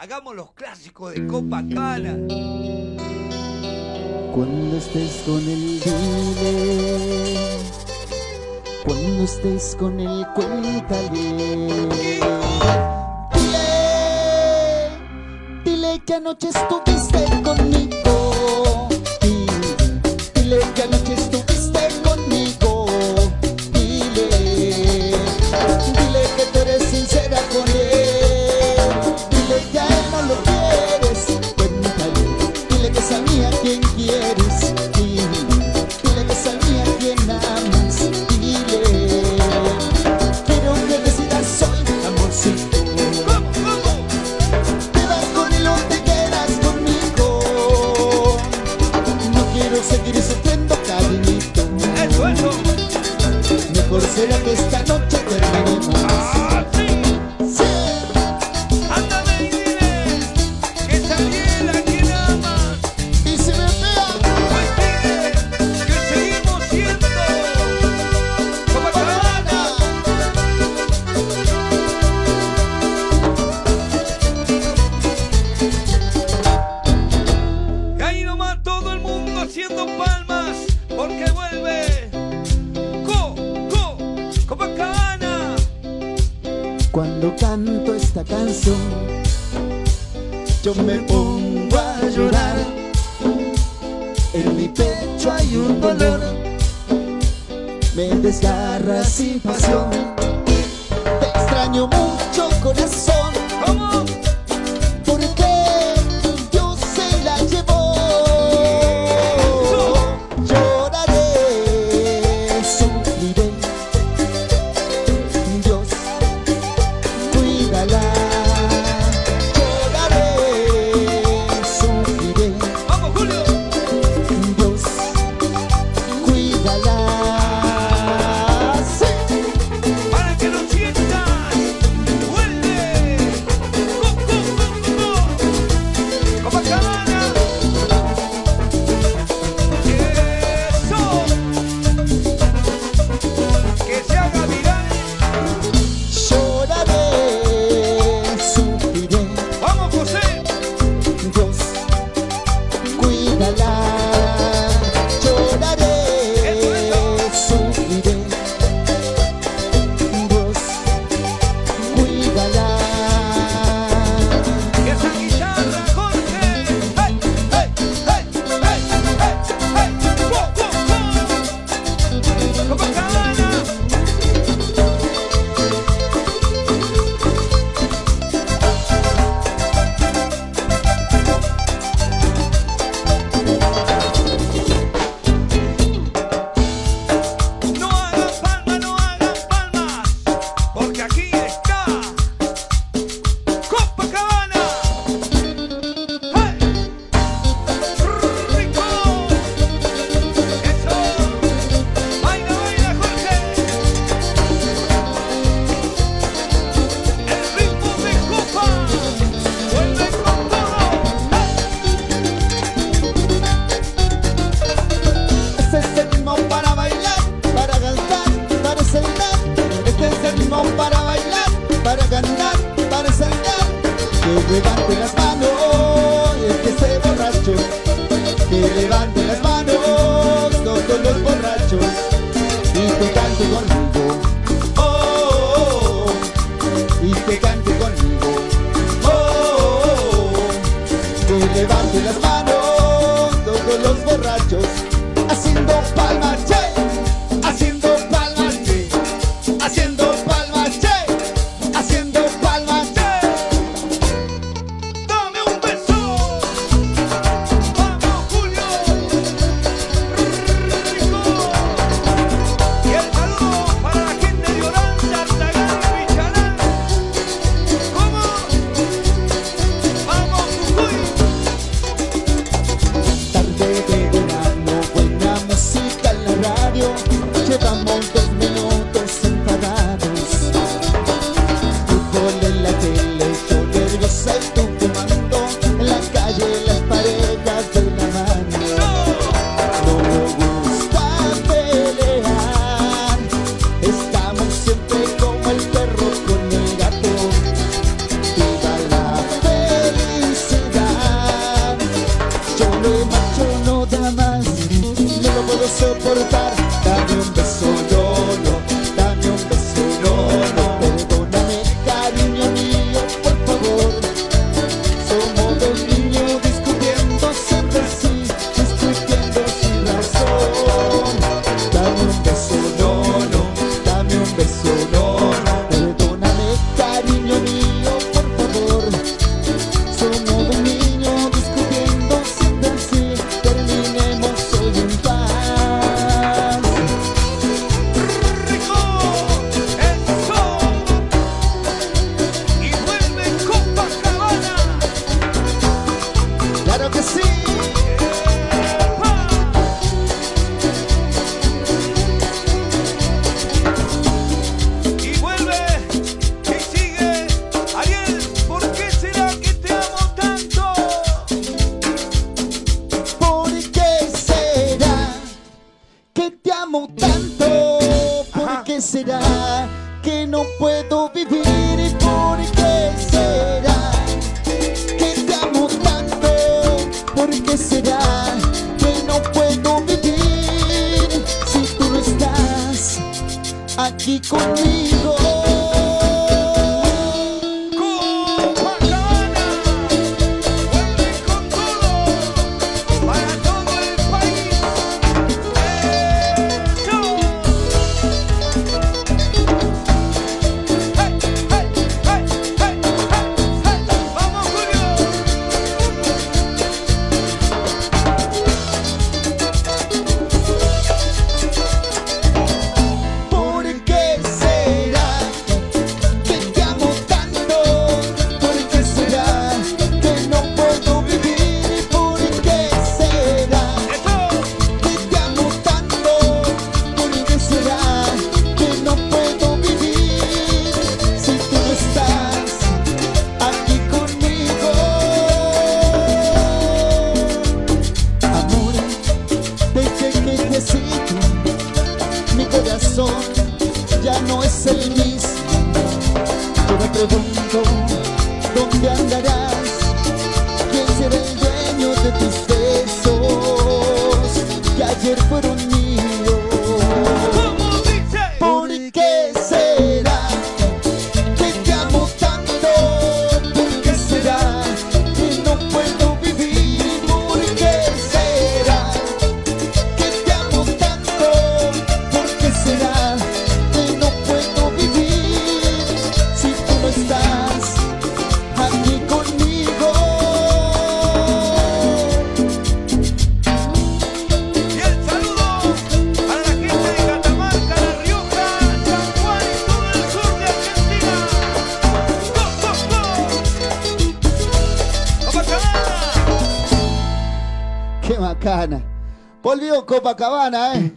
hagamos los clásicos de Copa Copacabana. Cuando estés con el dile, cuando estés con el cuéntale. Dile, dile que anoche estuviste conmigo. Dile, dile que anoche estuviste Canto esta canción, yo me pongo a llorar. En mi pecho hay un dolor, me desgarra sin pasión. Te extraño mucho corazón. Levante las manos todos los borrachos haciendo palmas, che, haciendo palmas, haciendo palmas. soportar. Dame un beso, yo puedo ayer fueron Copacabana. Volvió Copacabana, ¿eh?